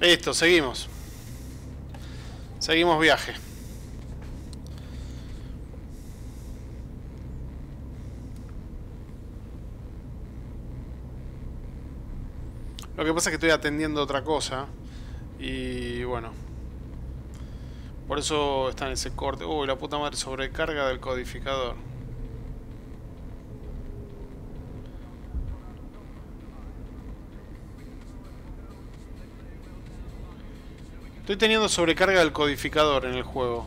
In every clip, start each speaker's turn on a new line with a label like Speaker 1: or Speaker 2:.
Speaker 1: Listo, seguimos. Seguimos viaje. Lo que pasa es que estoy atendiendo otra cosa. Y bueno. Por eso está en ese corte. Uy, la puta madre, sobrecarga del codificador. Estoy teniendo sobrecarga del codificador en el juego.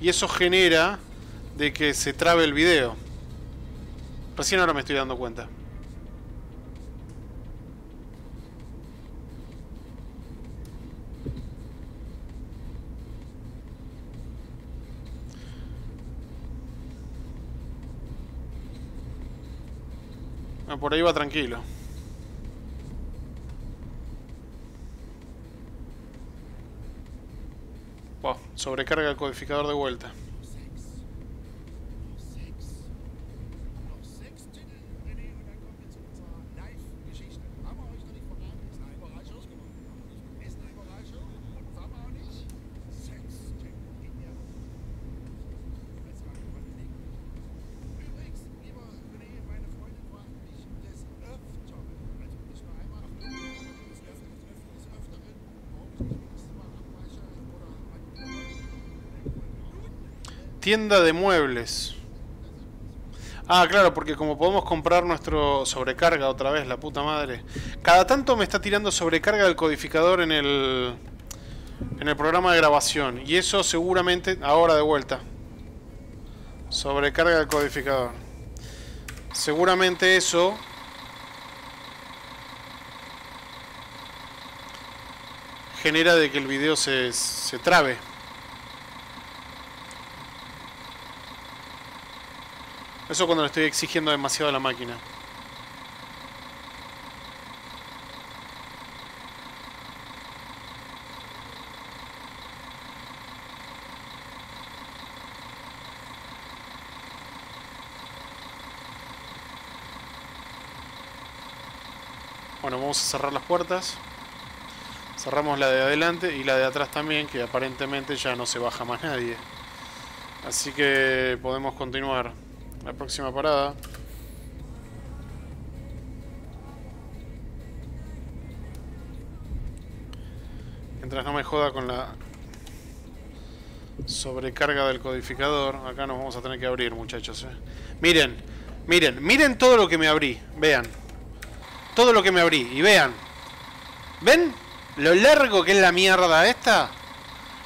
Speaker 1: Y eso genera de que se trabe el video. Recién ahora me estoy dando cuenta. Ah, por ahí va tranquilo. Sobrecarga el codificador de vuelta. Tienda de muebles. Ah, claro, porque como podemos comprar nuestro sobrecarga otra vez, la puta madre. Cada tanto me está tirando sobrecarga del codificador en el en el programa de grabación y eso seguramente ahora de vuelta. Sobrecarga del codificador. Seguramente eso genera de que el video se, se trabe. Eso cuando le estoy exigiendo demasiado a la máquina. Bueno, vamos a cerrar las puertas. Cerramos la de adelante y la de atrás también, que aparentemente ya no se baja más nadie. Así que podemos continuar. La próxima parada. Mientras no me joda con la sobrecarga del codificador. Acá nos vamos a tener que abrir, muchachos. ¿eh? Miren, miren, miren todo lo que me abrí. Vean. Todo lo que me abrí. Y vean. ¿Ven? Lo largo que es la mierda esta.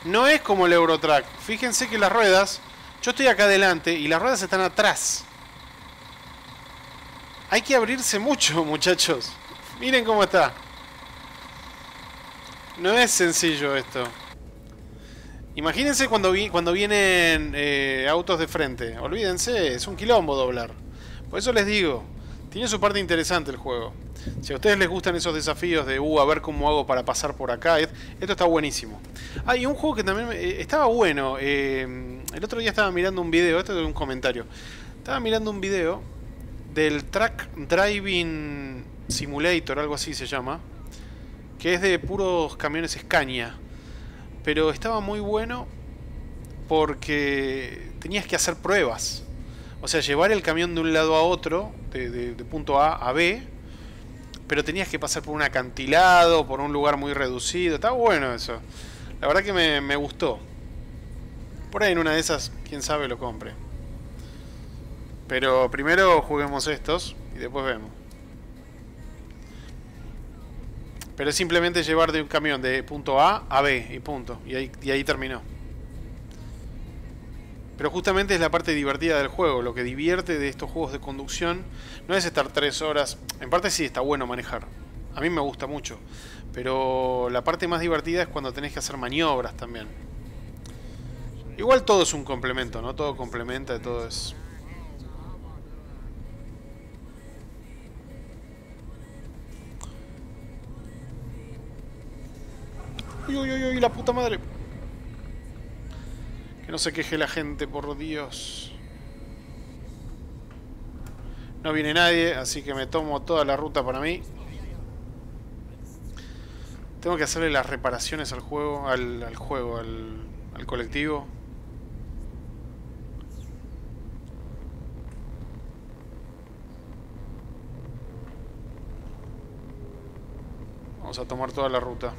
Speaker 1: No es como el Eurotrack. Fíjense que las ruedas yo estoy acá adelante y las ruedas están atrás. Hay que abrirse mucho, muchachos. Miren cómo está. No es sencillo esto. Imagínense cuando, cuando vienen eh, autos de frente. Olvídense, es un quilombo doblar. Por eso les digo, tiene su parte interesante el juego. Si a ustedes les gustan esos desafíos de, uh, a ver cómo hago para pasar por acá, esto está buenísimo. Hay ah, un juego que también eh, estaba bueno. Eh, el otro día estaba mirando un video, esto es un comentario. Estaba mirando un video del Track Driving Simulator, algo así se llama. Que es de puros camiones Scania. Pero estaba muy bueno porque tenías que hacer pruebas. O sea, llevar el camión de un lado a otro, de punto A a B, pero tenías que pasar por un acantilado, por un lugar muy reducido. Está bueno eso. La verdad que me, gustó. Por ahí en una de esas, quién sabe, lo compre. Pero primero juguemos estos y después vemos. Pero es simplemente llevar de un camión de punto A a B y punto. Y ahí, y ahí terminó. Pero justamente es la parte divertida del juego. Lo que divierte de estos juegos de conducción no es estar tres horas. En parte sí está bueno manejar. A mí me gusta mucho. Pero la parte más divertida es cuando tenés que hacer maniobras también. Igual todo es un complemento, ¿no? Todo complementa, todo es... Uy, uy, uy, uy, la puta madre. Que no se queje la gente, por Dios. No viene nadie, así que me tomo toda la ruta para mí. Tengo que hacerle las reparaciones al juego, al, al juego, al, al colectivo. Vamos a tomar toda la ruta.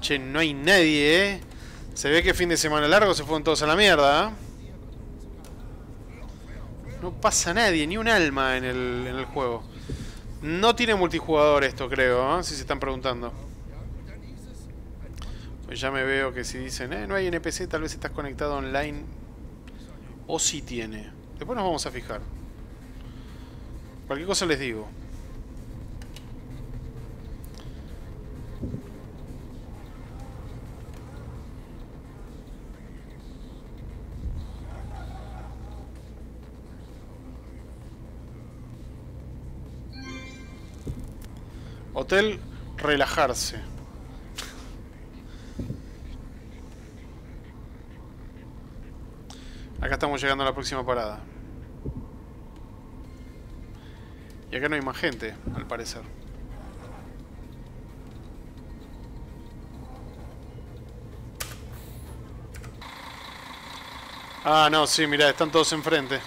Speaker 1: Che, no hay nadie, ¿eh? Se ve que fin de semana largo se fueron todos a la mierda, ¿eh? No pasa nadie, ni un alma en el, juego. No tiene multijugador esto, creo, ¿eh? si se están preguntando. Pues ya me veo que si dicen, eh, no hay NPC, tal vez estás conectado online. O si tiene. Después nos vamos a fijar. Cualquier cosa les digo. Hotel relajarse. Acá estamos llegando a la próxima parada. Y acá no hay más gente, al parecer. Ah, no, sí, mirá, están todos enfrente.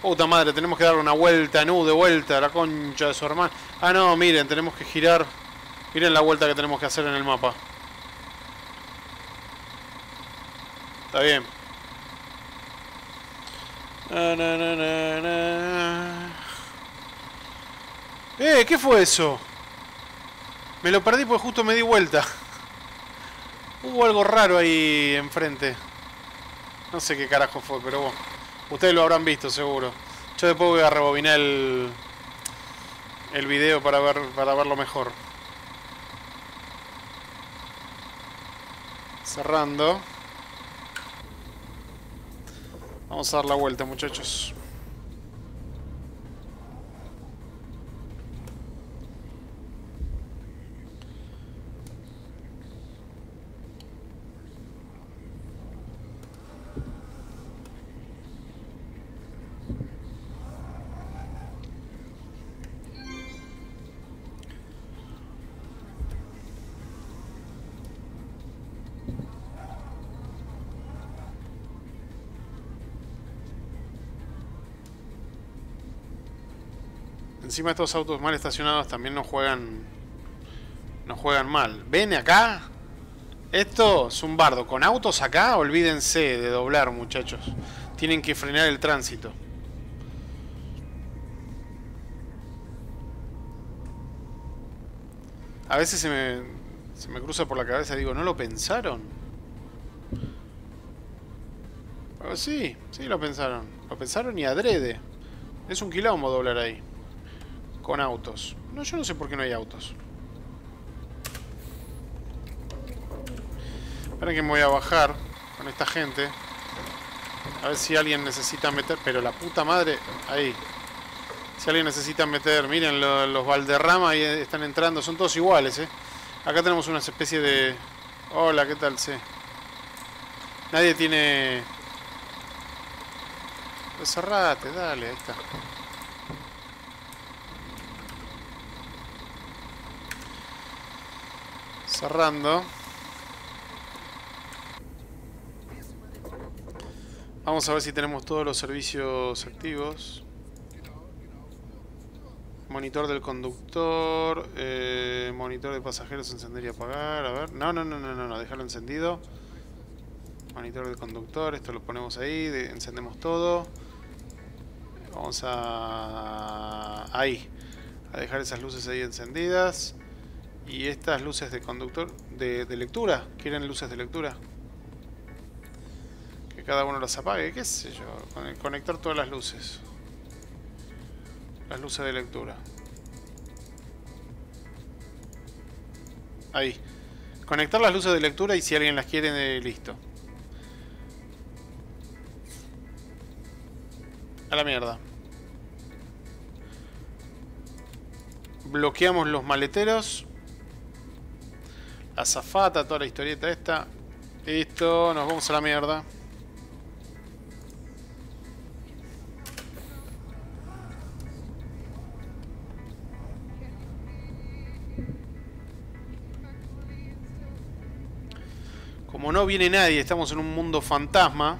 Speaker 1: Puta madre, tenemos que dar una vuelta, nu, de vuelta, la concha de su hermano. Ah, no, miren, tenemos que girar. Miren la vuelta que tenemos que hacer en el mapa. Está bien. ¡Eh! ¿Qué fue eso? Me lo perdí porque justo me di vuelta. Hubo algo raro ahí enfrente. No sé qué carajo fue, pero bueno. Ustedes lo habrán visto, seguro. Yo después voy a rebobinar el, el video para, ver, para verlo mejor. Cerrando. Vamos a dar la vuelta, muchachos. Encima estos autos mal estacionados también no juegan. No juegan mal. ¿Ven acá? Esto es un bardo. Con autos acá, olvídense de doblar, muchachos. Tienen que frenar el tránsito. A veces se me, se me cruza por la cabeza digo, ¿no lo pensaron? Pero sí, sí lo pensaron. Lo pensaron y adrede. Es un quilombo doblar ahí con autos. No, yo no sé por qué no hay autos. Esperen que me voy a bajar con esta gente. A ver si alguien necesita meter... Pero la puta madre... Ahí. Si alguien necesita meter... Miren, los Valderrama ahí están entrando. Son todos iguales, ¿eh? Acá tenemos una especie de... Hola, ¿qué tal? Sí. Nadie tiene... Cerrate, dale, ahí está. Cerrando. Vamos a ver si tenemos todos los servicios activos. Monitor del conductor, eh, monitor de pasajeros encender y apagar, a ver. No, no, no, no, no, no, dejarlo encendido. Monitor del conductor, esto lo ponemos ahí, encendemos todo. Vamos a... ahí. A dejar esas luces ahí encendidas. Y estas luces de conductor, de, lectura, ¿quieren luces de lectura? Que cada uno las apague, qué sé yo, conectar todas las luces. Las luces de lectura. Ahí. Conectar las luces de lectura y si alguien las quiere, listo. A la mierda. Bloqueamos los maleteros azafata, toda la historieta esta. Listo, nos vamos a la mierda. Como no viene nadie, estamos en un mundo fantasma.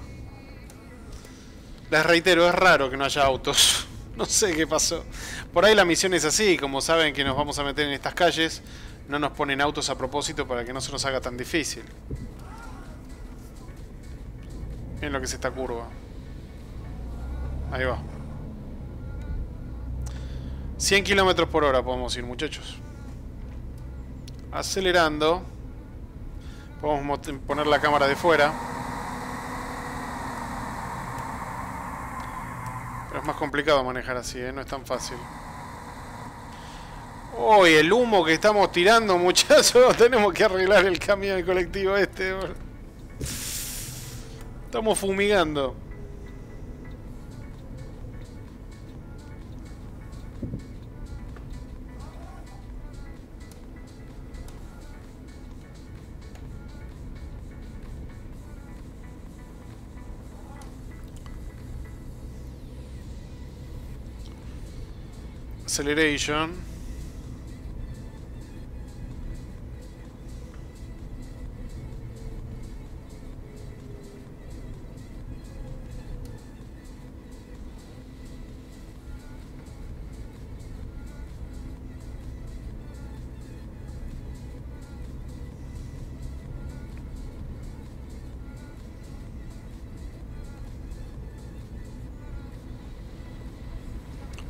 Speaker 1: Les reitero, es raro que no haya autos. No sé qué pasó. Por ahí la misión es así, como saben que nos vamos a meter en estas calles no nos ponen autos a propósito para que no se nos haga tan difícil. Miren lo que es esta curva. Ahí va. 100 kilómetros por hora podemos ir, muchachos. Acelerando. Podemos poner la cámara de fuera. Pero es más complicado manejar así, ¿eh? no es tan fácil. Uy, el humo que estamos tirando, muchachos. Tenemos que arreglar el camión del colectivo este. Estamos fumigando.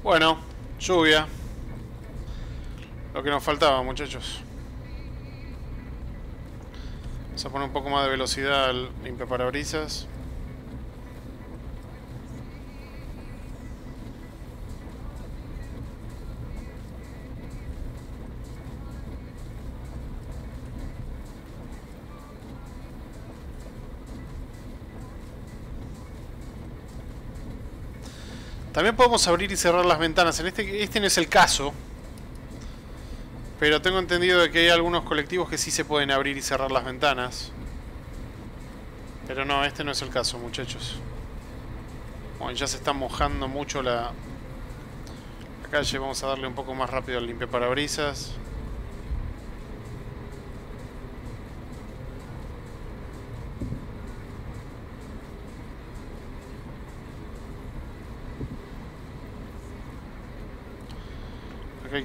Speaker 1: Bueno, Lluvia. Lo que nos faltaba, muchachos. Vamos a poner un poco más de velocidad al limpiaparabrisas. También podemos abrir y cerrar las ventanas. En este, este no es el caso. Pero tengo entendido de que hay algunos colectivos que sí se pueden abrir y cerrar las ventanas. Pero no, este no es el caso, muchachos. Bueno, ya se está mojando mucho la, la calle. Vamos a darle un poco más rápido al limpio parabrisas.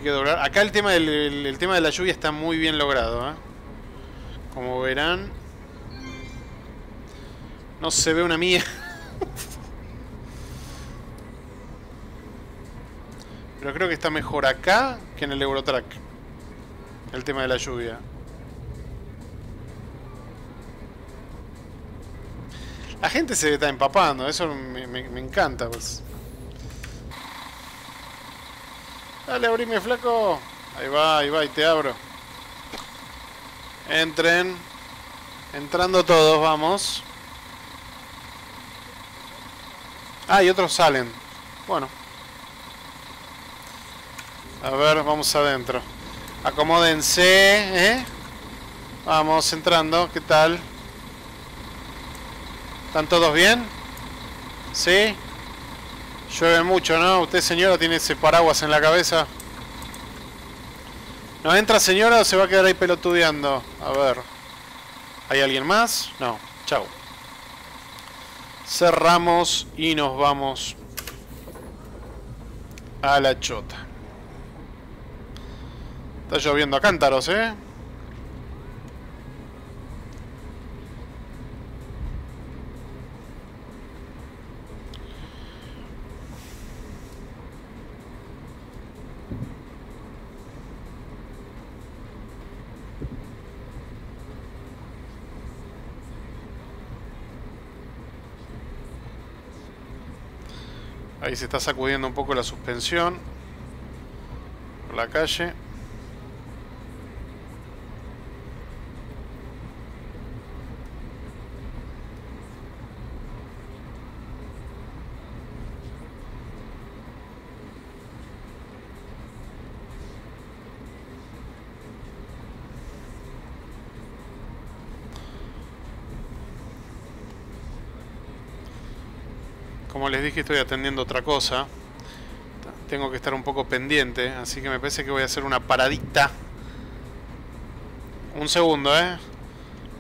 Speaker 1: Que Acá el tema, del, tema de la lluvia está muy bien logrado. ¿eh? Como verán, no se ve una mía. Pero creo que está mejor acá que en el Eurotrack. El tema de la lluvia. La gente se está empapando, eso me, me encanta. Pues. Dale, abrime, flaco. Ahí va, ahí va, y te abro. Entren. Entrando todos, vamos. Ah, y otros salen. Bueno. A ver, vamos adentro. Acomódense, ¿eh? Vamos entrando, ¿qué tal? ¿Están todos bien? ¿Sí? Llueve mucho, ¿no? Usted, señora, tiene ese paraguas en la cabeza. ¿No entra, señora, o se va a quedar ahí pelotudeando? A ver. ¿Hay alguien más? No. Chau. Cerramos y nos vamos a la chota. Está lloviendo a cántaros, ¿eh? Ahí se está sacudiendo un poco la suspensión por la calle. Como les dije, estoy atendiendo otra cosa. Tengo que estar un poco pendiente, así que me parece que voy a hacer una paradita. Un segundo, ¿eh?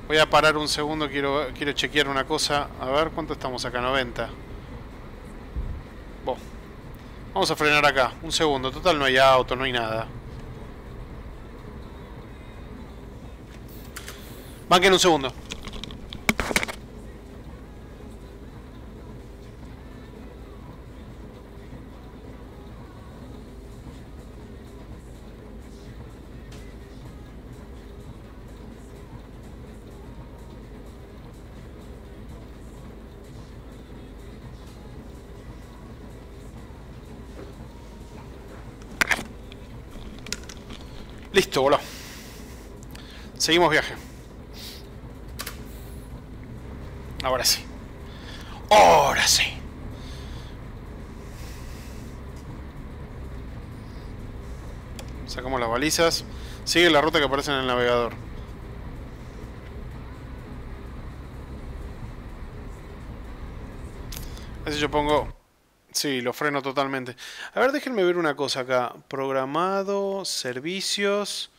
Speaker 1: Voy a parar un segundo, quiero, quiero chequear una cosa. A ver, ¿cuánto estamos acá? 90. Vamos a frenar acá. Un segundo. Total, no hay auto, no hay nada. Banquen un segundo. Listo, boludo. Seguimos viaje. Ahora sí. Ahora sí. Sacamos las balizas. Sigue la ruta que aparece en el navegador. Así yo pongo Sí, lo freno totalmente. A ver, déjenme ver una cosa acá. Programado, servicios.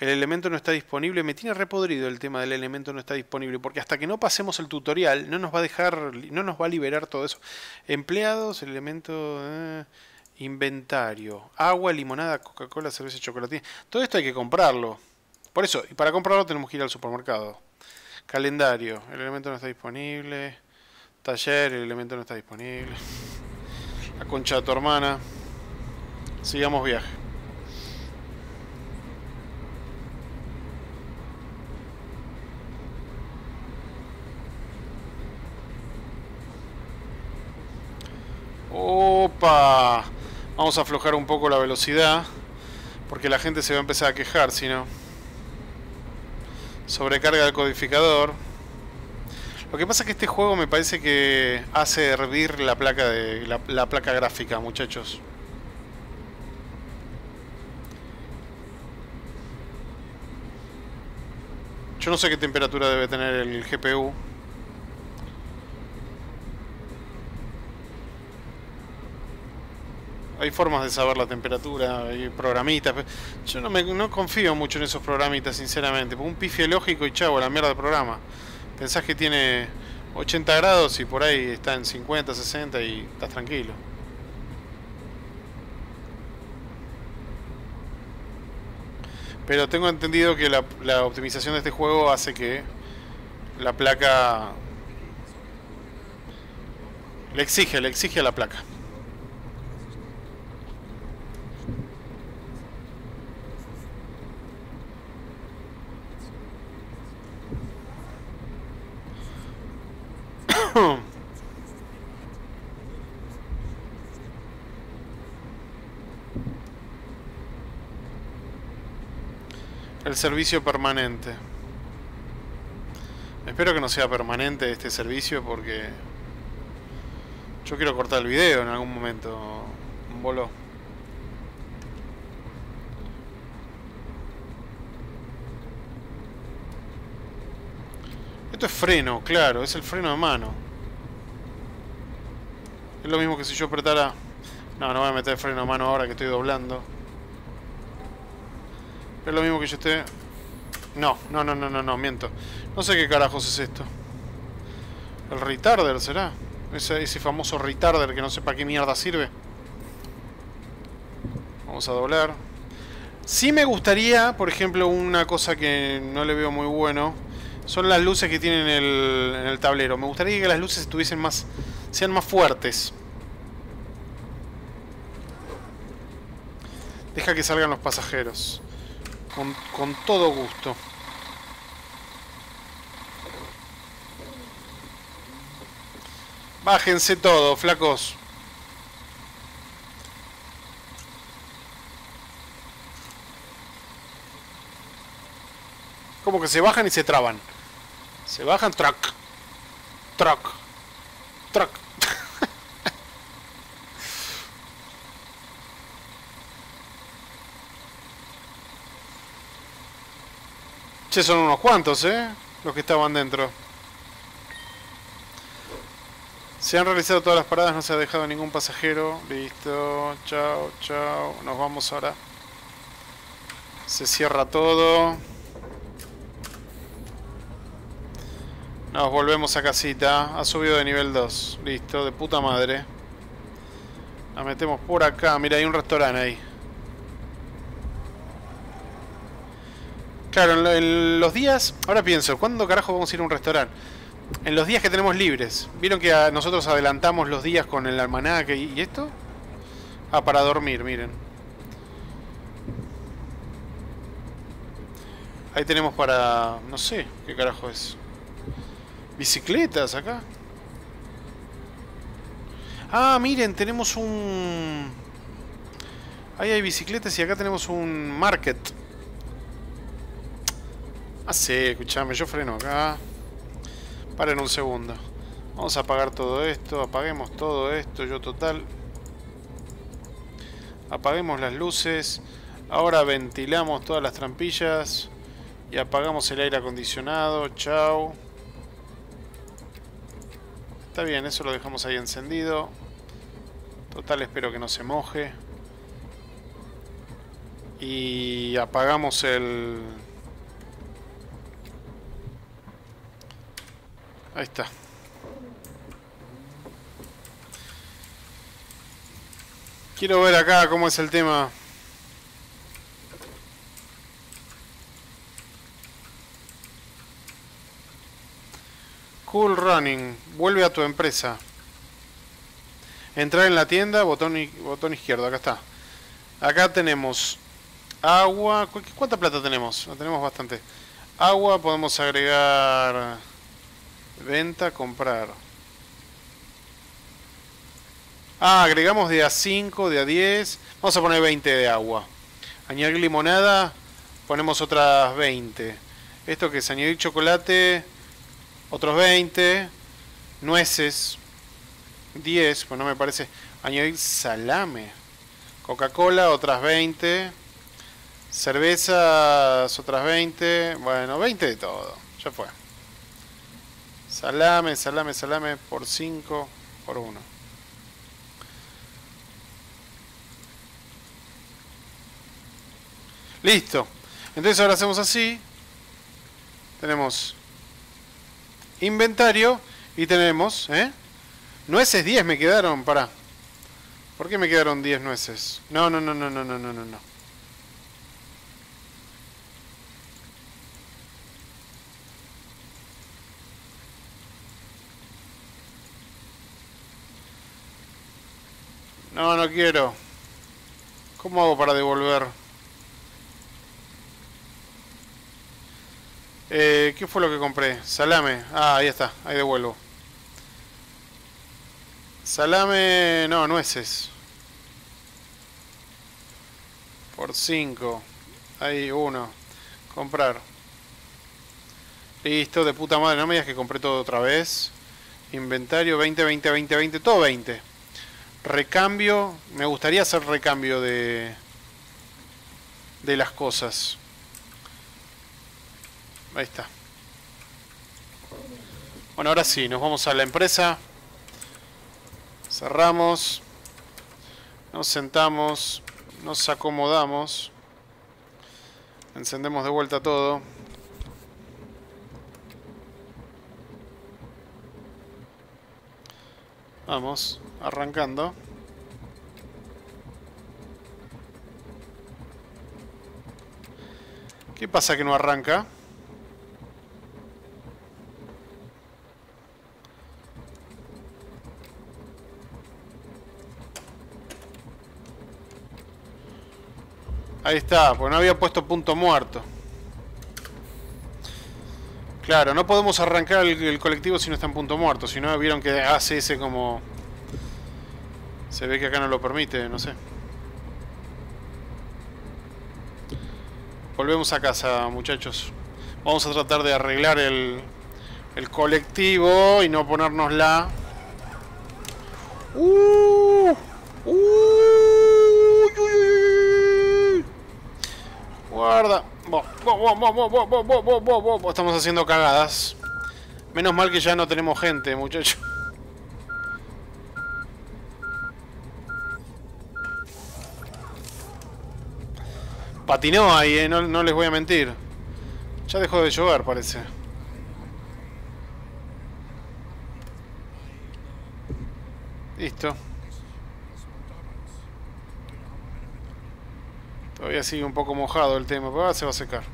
Speaker 1: El elemento no está disponible. Me tiene repodrido el tema del elemento no está disponible. Porque hasta que no pasemos el tutorial, no nos va a dejar, no nos va a liberar todo eso. Empleados, el elemento... Eh, inventario. Agua, limonada, Coca-Cola, cerveza, chocolatina. Todo esto hay que comprarlo. Por eso, y para comprarlo tenemos que ir al supermercado. Calendario. El elemento no está disponible. Taller, el elemento no está disponible. La concha de tu hermana. Sigamos viaje. Opa. Vamos a aflojar un poco la velocidad. Porque la gente se va a empezar a quejar, si no. Sobrecarga del codificador. Lo que pasa es que este juego me parece que hace hervir la placa de la, placa gráfica, muchachos. Yo no sé qué temperatura debe tener el GPU. Hay formas de saber la temperatura, hay programitas. Yo no, me, no confío mucho en esos programitas, sinceramente. Un pifie lógico y chavo, la mierda de programa. Pensás que tiene 80 grados y por ahí está en 50, 60 y estás tranquilo. Pero tengo entendido que la, optimización de este juego hace que la placa... Le exige, le exige a la placa. El servicio permanente. Espero que no sea permanente este servicio porque yo quiero cortar el video en algún momento. Un bolo. Esto es freno, claro, es el freno de mano. Es lo mismo que si yo apretara... No, no voy a meter freno de mano ahora que estoy doblando. Es lo mismo que yo esté... No, no, no, no, no, no, miento. No sé qué carajos es esto. ¿El retarder será? Ese, famoso retarder que no sé para qué mierda sirve. Vamos a doblar. Sí me gustaría, por ejemplo, una cosa que no le veo muy bueno. Son las luces que tienen el, en el tablero. Me gustaría que las luces estuviesen más... Sean más fuertes. Deja que salgan los pasajeros. Con, todo gusto. Bájense todo, flacos. Como que se bajan y se traban. Se bajan, truck. Truck. Son unos cuantos, ¿eh? Los que estaban dentro. Se han realizado todas las paradas, no se ha dejado ningún pasajero. Listo, chao, chao. Nos vamos ahora. Se cierra todo. Nos volvemos a casita. Ha subido de nivel 2. Listo, de puta madre. La metemos por acá. Mira, hay un restaurante ahí. Claro, en, los días... Ahora pienso, ¿cuándo carajo vamos a ir a un restaurante? En los días que tenemos libres. ¿Vieron que nosotros adelantamos los días con el almanaque y, y esto? Ah, para dormir, miren. Ahí tenemos para... No sé, ¿qué carajo es? Bicicletas acá. Ah, miren, tenemos un... Ahí hay bicicletas y acá tenemos un market. Ah, sí, escuchame, yo freno acá. Paren un segundo. Vamos a apagar todo esto, apaguemos todo esto, yo total. Apaguemos las luces. Ahora ventilamos todas las trampillas. Y apagamos el aire acondicionado. Chao. Está bien, eso lo dejamos ahí encendido. Total, espero que no se moje. Y apagamos el... Ahí está. Quiero ver acá cómo es el tema. Cool Running. Vuelve a tu empresa. Entrar en la tienda, botón, izquierdo. Acá está. Acá tenemos agua. ¿Cuánta plata tenemos? tenemos bastante. Agua, podemos agregar venta, comprar. Ah, agregamos de a 5, de a 10. Vamos a poner 20 de agua. Añadir limonada, ponemos otras 20. Esto que es añadir chocolate, otros 20, nueces, 10, pues no me parece, añadir salame, Coca-Cola, otras 20, cervezas, otras 20, bueno, 20 de todo, ya fue. Salame, salame, salame, por 5, por 1. Listo. Entonces ahora hacemos así. Tenemos inventario y tenemos, ¿eh? Nueces 10 me quedaron, para. ¿Por qué me quedaron 10 nueces? No, no, no, no, no, no, no, no. No, no quiero. ¿Cómo hago para devolver? Eh, ¿Qué fue lo que compré? Salame. Ah, ahí está. Ahí devuelvo. Salame... No, nueces. Por 5. Ahí, uno. Comprar. Listo, de puta madre. No me digas que compré todo otra vez. Inventario 20, 20, 20, 20. Todo 20. Recambio. Me gustaría hacer recambio de... De las cosas. Ahí está. Bueno, ahora sí, nos vamos a la empresa. Cerramos. Nos sentamos. Nos acomodamos. Encendemos de vuelta todo. Vamos, arrancando. ¿Qué pasa que no arranca? Ahí está, pues no había puesto punto muerto. Claro, no podemos arrancar el, colectivo si no está en punto muerto. Si no, vieron que hace ese como... Se ve que acá no lo permite, no sé. Volvemos a casa, muchachos. Vamos a tratar de arreglar el, el colectivo y no ponernos la... ¡Uh! Guarda. Estamos haciendo cagadas. Menos mal que ya no tenemos gente, muchacho. Patinó ahí, eh. no les voy a mentir. Ya dejó de llover, parece. Listo. Todavía sigue un poco mojado el tema, pero ahora se va a secar.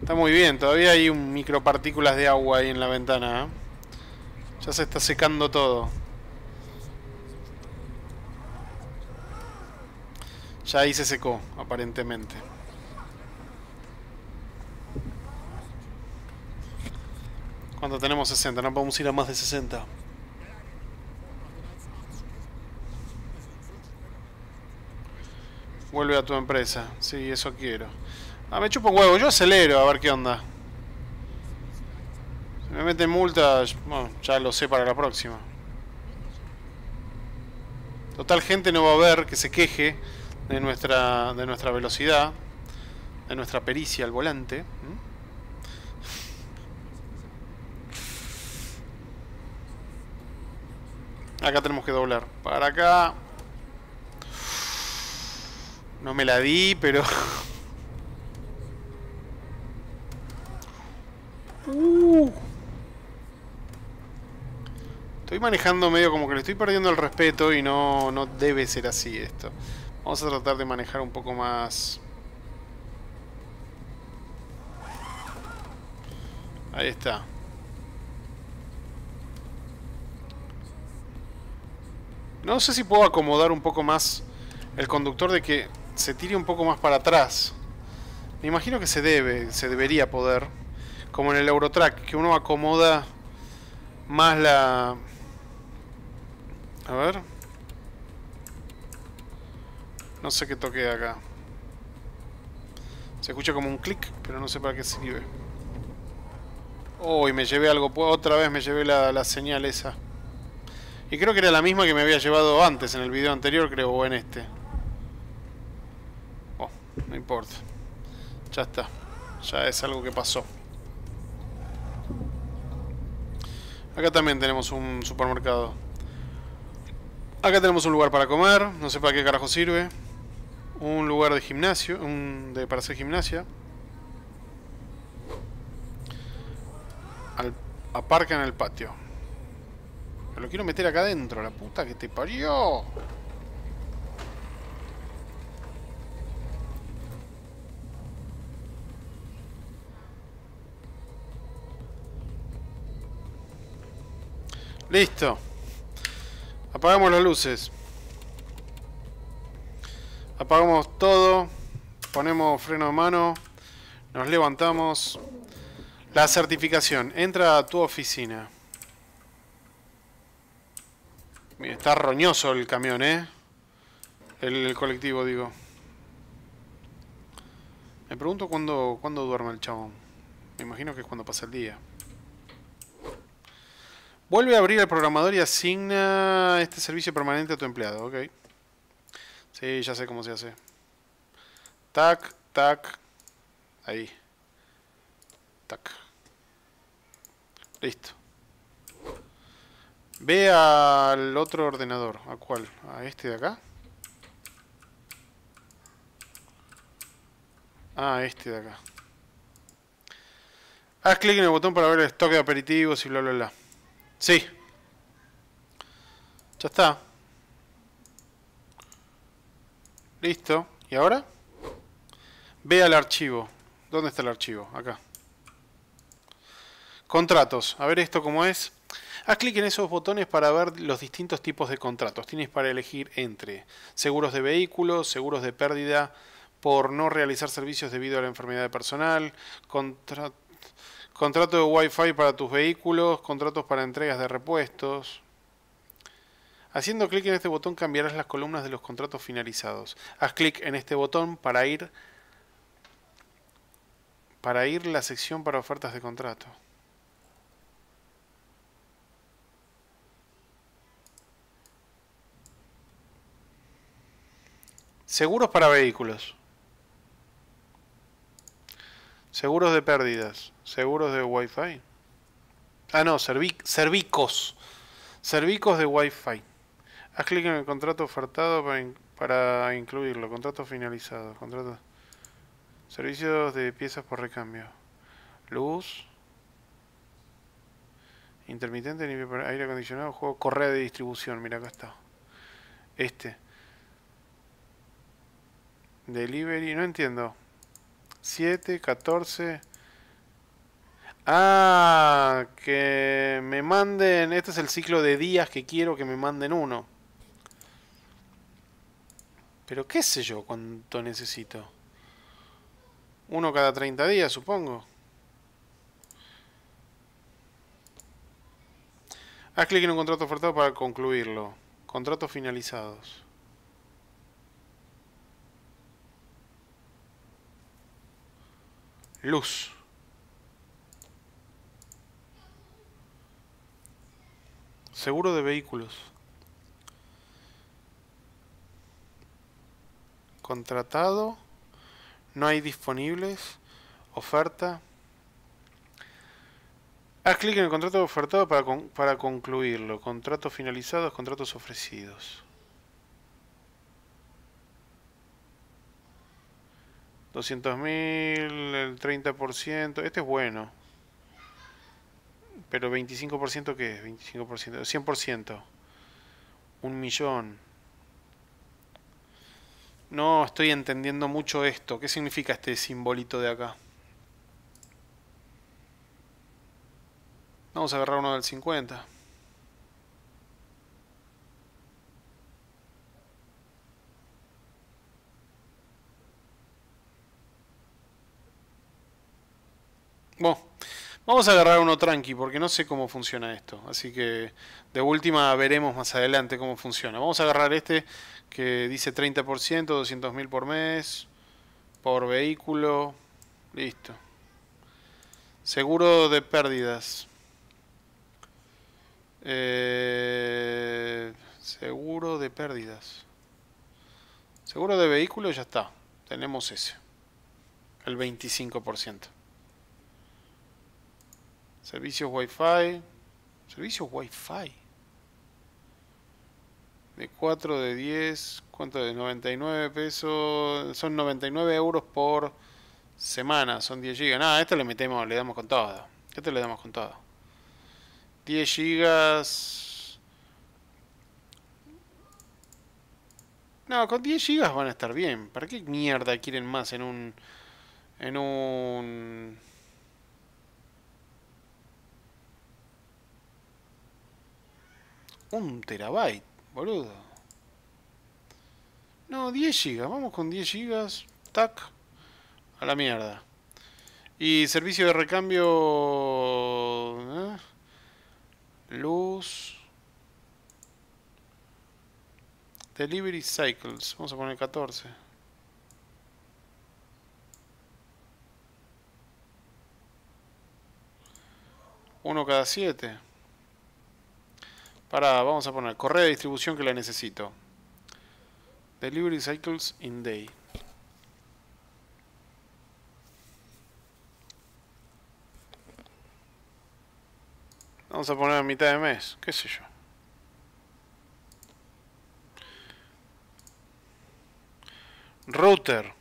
Speaker 1: Está muy bien, todavía hay un micropartículas de agua ahí en la ventana. ¿eh? Ya se está secando todo. Ya ahí se secó, aparentemente. ¿Cuánto tenemos? 60, no podemos ir a más de 60. Vuelve a tu empresa. Sí, eso quiero. Ah, me chupo un huevo. Yo acelero a ver qué onda. Si me meten multa, bueno, ya lo sé para la próxima. Total gente no va a ver que se queje de nuestra, de nuestra velocidad, de nuestra pericia al volante. Acá tenemos que doblar. Para acá. No me la di, pero... Uh. Estoy manejando medio como que le estoy perdiendo el respeto y no, no debe ser así esto. Vamos a tratar de manejar un poco más... Ahí está. No sé si puedo acomodar un poco más el conductor de que se tire un poco más para atrás. Me imagino que se debe, se debería poder como en el Eurotrack, que uno acomoda más la... A ver. No sé qué toque acá. Se escucha como un clic, pero no sé para qué sirve. Uy, me llevé algo, otra vez me llevé la, la señal esa. Y creo que era la misma que me había llevado antes, en el video anterior creo, o en este. Oh, no importa. Ya está. Ya es algo que pasó. Acá también tenemos un supermercado. Acá tenemos un lugar para comer. No sé para qué carajo sirve. Un lugar de gimnasio. Un de, para hacer gimnasia. Al, el patio. Me lo quiero meter acá adentro. La puta que te parió. Listo. Apagamos las luces. Apagamos todo. Ponemos freno a mano. Nos levantamos. La certificación. Entra a tu oficina. está roñoso el camión, ¿eh? El, colectivo, digo. Me pregunto cuándo, cuándo duerme el chabón. Me imagino que es cuando pasa el día. Vuelve a abrir el programador y asigna este servicio permanente a tu empleado. Ok. Sí, ya sé cómo se hace. Tac, tac. Ahí. Tac. Listo. Ve al otro ordenador. ¿A cuál? ¿A este de acá? Ah, este de acá. Haz clic en el botón para ver el stock de aperitivos y bla bla bla. Sí. Ya está. Listo. ¿Y ahora? Ve al archivo. ¿Dónde está el archivo? Acá. Contratos. A ver esto cómo es. Haz clic en esos botones para ver los distintos tipos de contratos. Tienes para elegir entre seguros de vehículos, seguros de pérdida por no realizar servicios debido a la enfermedad de personal, contratos Contrato de Wi-Fi para tus vehículos, contratos para entregas de repuestos. Haciendo clic en este botón cambiarás las columnas de los contratos finalizados. Haz clic en este botón para ir para ir la sección para ofertas de contrato. Seguros para vehículos. Seguros de pérdidas. Seguros de Wi-Fi. Ah, no, servicos. Servicos de Wi-Fi. Haz clic en el contrato ofertado para, para incluirlo. Contrato finalizado. Contrato. Servicios de piezas por recambio. Luz. Intermitente, aire acondicionado, juego correa de distribución. Mira, acá está. Este. Delivery, no entiendo. 7, 14. Ah, que me manden. Este es el ciclo de días que quiero que me manden uno. Pero qué sé yo cuánto necesito. Uno cada 30 días, supongo. Haz clic en un contrato ofertado para concluirlo. Contratos finalizados. Luz. Seguro de vehículos. Contratado. No hay disponibles. Oferta. Haz clic en el contrato ofertado para, para concluirlo. Contratos finalizados, contratos ofrecidos. 200.000, el 30%. Este es bueno. Pero 25% ¿qué es? 25%. 100%. Un millón. No estoy entendiendo mucho esto. ¿Qué significa este simbolito de acá? Vamos a agarrar uno del 50. Bueno, vamos a agarrar uno tranqui porque no sé cómo funciona esto. Así que de última veremos más adelante cómo funciona. Vamos a agarrar este que dice 30%, 200.000 por mes, por vehículo. Listo. Seguro de pérdidas. Eh, seguro de pérdidas. Seguro de vehículo ya está. Tenemos ese. El 25%. Servicios Wi-Fi. Servicios Wi-Fi. De 4, de 10. ¿Cuánto de 99 pesos? Son 99 euros por semana. Son 10 gigas. Nada, esto le metemos, le damos con todo. Esto le damos con todo. 10 gigas. No, con 10 gigas van a estar bien. ¿Para qué mierda quieren más en un... En un... Un terabyte, boludo. No, 10 gigas. Vamos con 10 gigas. Tac. A la mierda. Y servicio de recambio... ¿eh? Luz. Delivery Cycles. Vamos a poner 14. Uno cada 7. Para, vamos a poner correo de distribución que la necesito. Delivery Cycles in Day. Vamos a poner mitad de mes, qué sé yo. Router.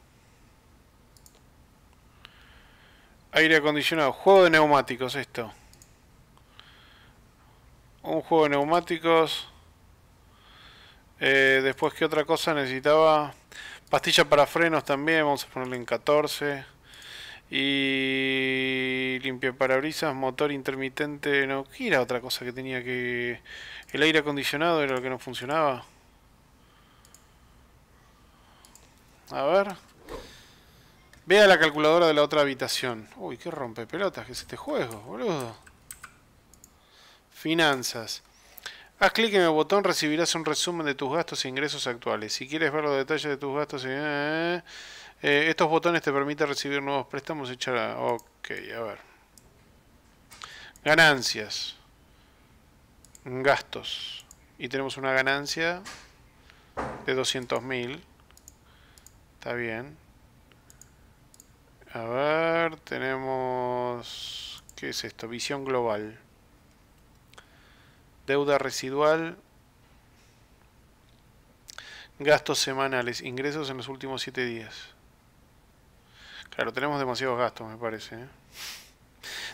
Speaker 1: Aire acondicionado. Juego de neumáticos esto. Un juego de neumáticos. Eh, después, ¿qué otra cosa necesitaba? Pastilla para frenos también. Vamos a ponerle en 14. Y limpia parabrisas, motor intermitente, no, ¿qué era otra cosa que tenía que... El aire acondicionado era lo que no funcionaba. A ver. Vea la calculadora de la otra habitación. Uy, qué rompe pelotas que es este juego, boludo. Finanzas. Haz clic en el botón, recibirás un resumen de tus gastos e ingresos actuales. Si quieres ver los detalles de tus gastos... Eh, eh, estos botones te permiten recibir nuevos préstamos. Echar a... Ok, a ver. Ganancias. Gastos. Y tenemos una ganancia de 200.000. Está bien. A ver, tenemos... ¿Qué es esto? Visión global. Deuda residual. Gastos semanales. Ingresos en los últimos 7 días. Claro, tenemos demasiados gastos, me parece. ¿eh?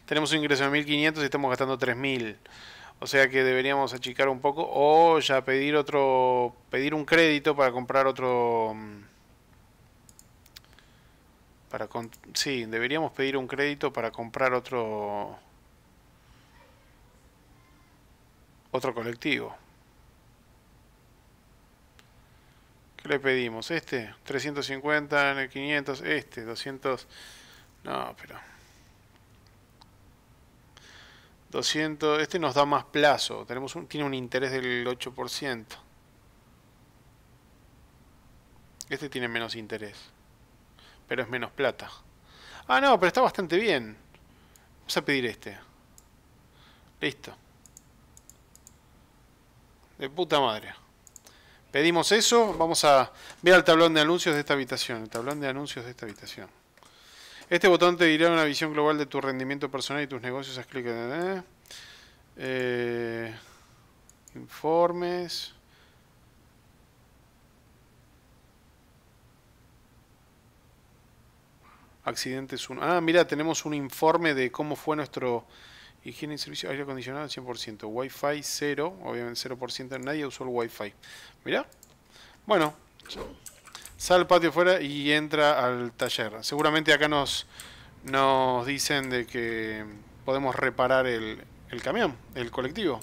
Speaker 1: Tenemos un ingreso de 1500 y estamos gastando 3000. O sea que deberíamos achicar un poco o ya pedir otro pedir un crédito para comprar otro mm, para sí, deberíamos pedir un crédito para comprar otro otro colectivo. ¿Qué le pedimos? Este, 350 en el 500, este, 200. No, pero 200, este nos da más plazo, tenemos un, tiene un interés del 8%. Este tiene menos interés, pero es menos plata. Ah, no, pero está bastante bien. Vamos a pedir este. Listo. De puta madre. Pedimos eso, vamos a ver el tablón de anuncios de esta habitación. El tablón de anuncios de esta habitación. Este botón te dirá una visión global de tu rendimiento personal y tus negocios. Haz clic en... Eh, informes. Accidentes 1. Ah, mira, tenemos un informe de cómo fue nuestro higiene y servicio aire acondicionado al 100%. Wi-Fi 0, obviamente 0%. Nadie usó el Wi-Fi. Mira. Bueno, sale al patio afuera y entra al taller. Seguramente acá nos, nos dicen de que podemos reparar el camión, el colectivo.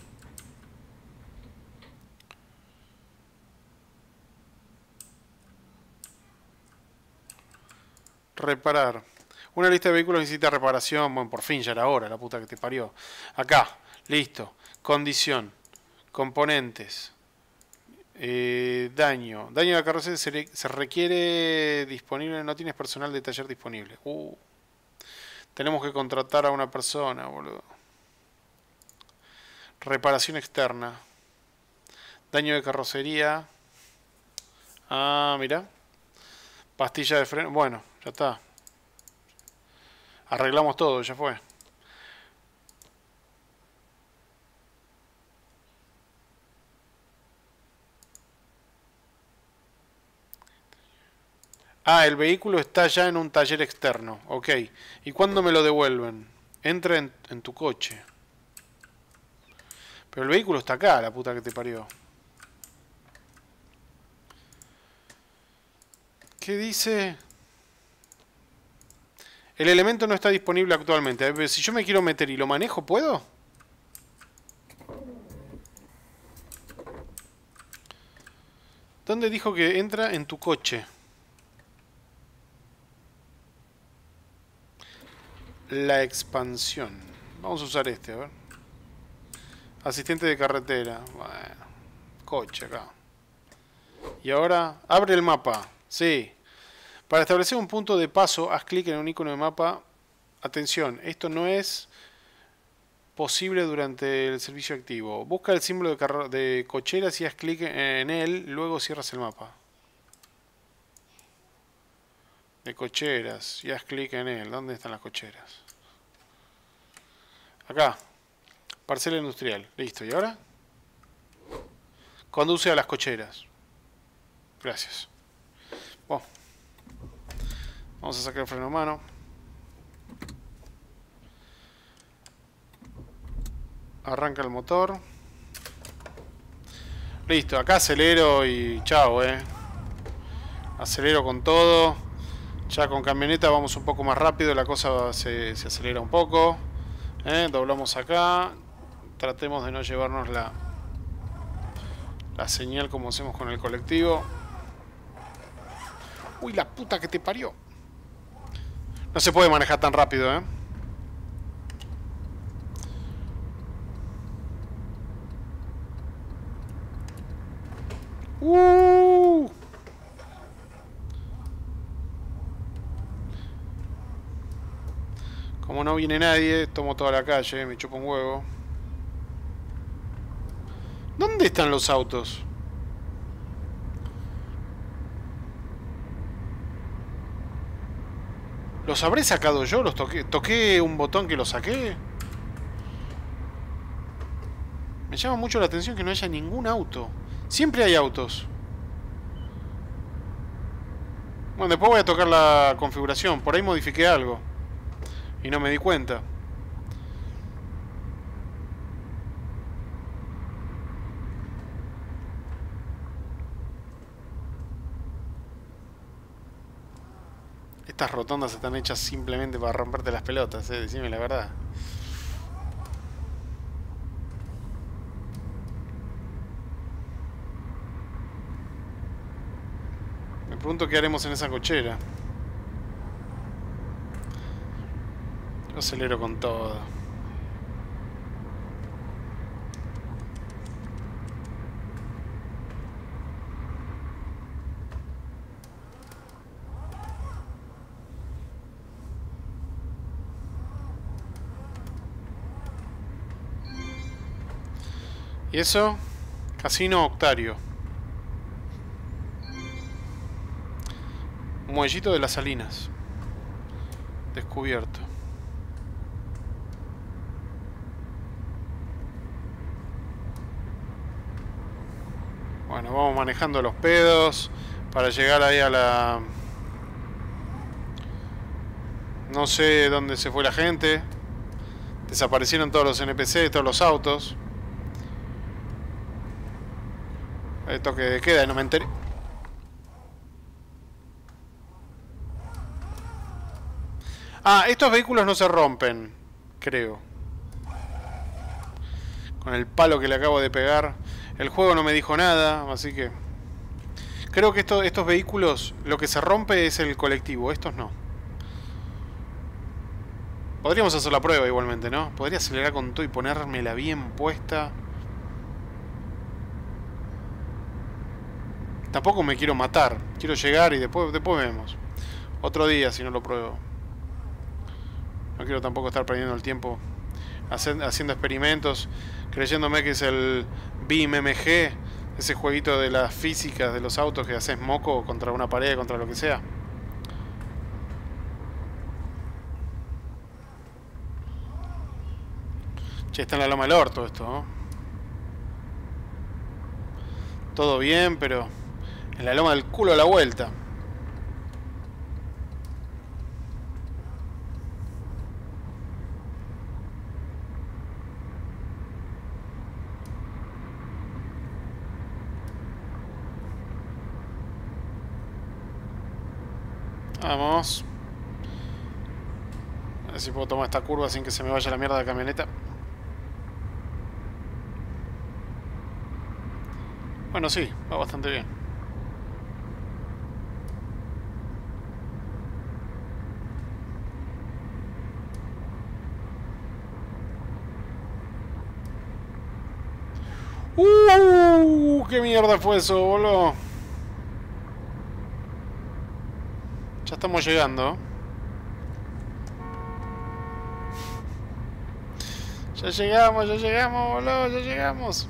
Speaker 1: Reparar. Una lista de vehículos necesita reparación. Bueno, por fin ya era hora, la puta que te parió. Acá, listo. Condición. Componentes. Eh, daño. Daño de la carrocería se, requiere disponible. No tienes personal de taller disponible. Uh. Tenemos que contratar a una persona, boludo. Reparación externa. Daño de carrocería. Ah, mira. Pastilla de freno. Bueno, ya está. Arreglamos todo, ya fue. Ah, el vehículo está ya en un taller externo. Ok. ¿Y cuándo me lo devuelven? Entra en, en, tu coche. Pero el vehículo está acá, la puta que te parió. ¿Qué dice? El elemento no está disponible actualmente. Si yo me quiero meter y lo manejo, ¿puedo? ¿Dónde dijo que entra en tu coche? La expansión. Vamos a usar este, a ver. Asistente de carretera. Bueno, coche acá. Y ahora, abre el mapa. Sí. Para establecer un punto de paso, haz clic en un icono de mapa. Atención, esto no es posible durante el servicio activo. Busca el símbolo de, de cocheras y haz clic en él, luego cierras el mapa. De cocheras y haz clic en él. ¿Dónde están las cocheras? Acá. Parcela industrial. Listo. ¿Y ahora? Conduce a las cocheras. Gracias. Vamos a sacar el freno a mano. Arranca el motor. Listo, acá acelero y chao, eh. Acelero con todo. Ya con camioneta vamos un poco más rápido, la cosa se, acelera un poco. Eh. Doblamos acá. Tratemos de no llevarnos la, la señal como hacemos con el colectivo. Uy, la puta que te parió. No se puede manejar tan rápido, ¿eh? Uh. Como no viene nadie, tomo toda la calle, me chupo un huevo. ¿Dónde están los autos? ¿Los habré sacado yo? ¿Los toqué? ¿Toqué un botón que los saqué? Me llama mucho la atención que no haya ningún auto. Siempre hay autos. Bueno, después voy a tocar la configuración. Por ahí modifiqué algo. Y no me di cuenta. Estas rotondas están hechas simplemente para romperte las pelotas, eh, decime la verdad. Me pregunto qué haremos en esa cochera. Acelero con todo. ¿Y eso? Casino Octario. Muellito de las Salinas. Descubierto. Bueno, vamos manejando los pedos para llegar ahí a la... No sé dónde se fue la gente. Desaparecieron todos los NPC, todos los autos. El toque de queda, no me enteré. Ah, estos vehículos no se rompen, creo. Con el palo que le acabo de pegar. El juego no me dijo nada, así que... Creo que estos vehículos, lo que se rompe es el colectivo, estos no. Podríamos hacer la prueba igualmente, ¿no? Podría acelerar con todo y ponérmela bien puesta. Tampoco me quiero matar. Quiero llegar y después, después vemos. Otro día si no lo pruebo. No quiero tampoco estar perdiendo el tiempo haciendo experimentos, creyéndome que es el BIMMG, ese jueguito de las físicas de los autos que haces moco contra una pared, contra lo que sea. Che, está en la loma del orto esto, ¿no? Todo bien, pero... En la loma del culo a la vuelta. Vamos. A ver si puedo tomar esta curva sin que se me vaya la mierda de camioneta. Bueno, sí, va bastante bien. ¡Uh! ¿Qué mierda fue eso, boludo? Ya estamos llegando. Ya llegamos, ya llegamos, boludo, ya llegamos.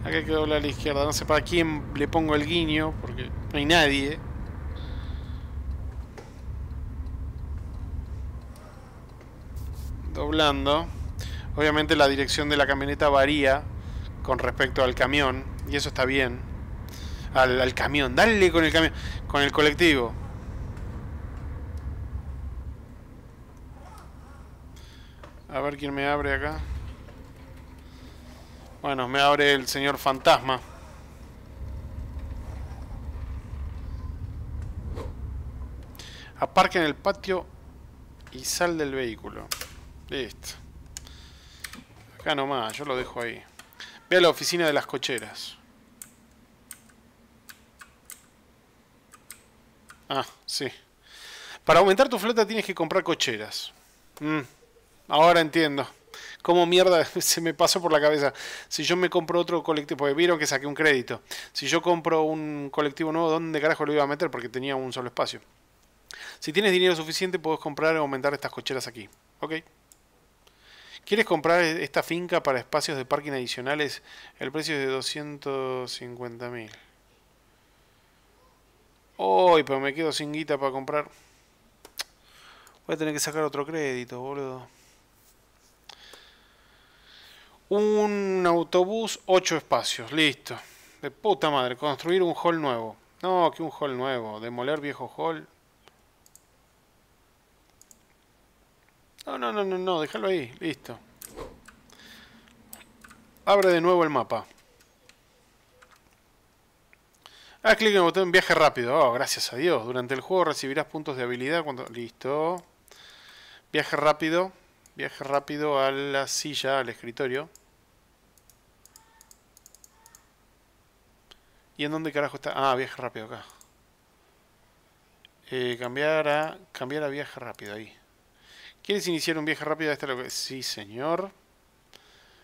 Speaker 1: Acá hay que doblar a la izquierda. No sé para quién le pongo el guiño, porque no hay nadie. doblando. Obviamente la dirección de la camioneta varía con respecto al camión. Y eso está bien. Al, camión. Dale con el camión. Con el colectivo. A ver quién me abre acá. Bueno, me abre el señor fantasma. Aparque en el patio y sal del vehículo. Listo. Acá nomás, yo lo dejo ahí. Ve a la oficina de las cocheras. Ah, sí. Para aumentar tu flota tienes que comprar cocheras. Mm, ahora entiendo. ¿Cómo mierda se me pasó por la cabeza? Si yo me compro otro colectivo, porque vieron que saqué un crédito. Si yo compro un colectivo nuevo, ¿dónde carajo lo iba a meter? Porque tenía un solo espacio. Si tienes dinero suficiente, puedes comprar o aumentar estas cocheras aquí. Ok. ¿Quieres comprar esta finca para espacios de parking adicionales? El precio es de 250 mil. Uy, pero me quedo sin guita para comprar. Voy a tener que sacar otro crédito, boludo. Un autobús, 8 espacios, listo. De puta madre, construir un hall nuevo. No, que un hall nuevo. Demoler viejo hall. No, no, no, no, no, déjalo ahí, listo. Abre de nuevo el mapa. Haz clic en el botón viaje rápido. Oh, gracias a Dios. Durante el juego recibirás puntos de habilidad cuando... Listo. Viaje rápido. Viaje rápido a la silla, al escritorio. ¿Y en dónde carajo está? Ah, viaje rápido acá. Eh, cambiar a... Cambiar a viaje rápido, ahí. ¿Quieres iniciar un viaje rápido a esta localidad? Sí, señor.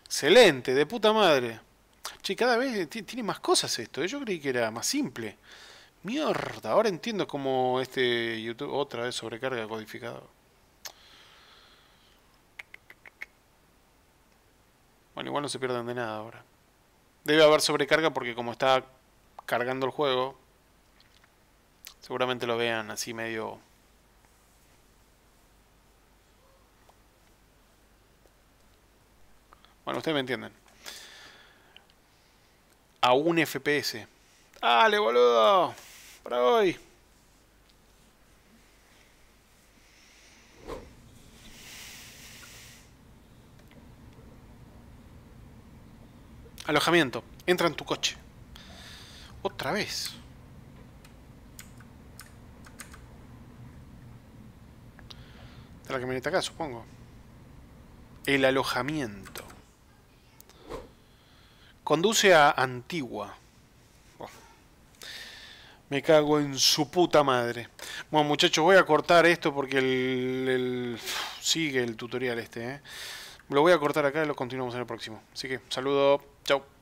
Speaker 1: Excelente, de puta madre. Che, cada vez tiene más cosas esto. ¿eh? Yo creí que era más simple. Mierda, ahora entiendo cómo este YouTube otra vez sobrecarga codificador. Bueno, igual no se pierdan de nada ahora. Debe haber sobrecarga porque como está cargando el juego, seguramente lo vean así medio... Bueno, ustedes me entienden a un FPS. ¡Dale, boludo! Para hoy. Alojamiento. Entra en tu coche. Otra vez. Está la camioneta acá, supongo. El alojamiento. Conduce a Antigua. Oh. Me cago en su puta madre. Bueno, muchachos, voy a cortar esto porque el, sigue el tutorial este. ¿eh? Lo voy a cortar acá y lo continuamos en el próximo. Así que, saludo. Chao.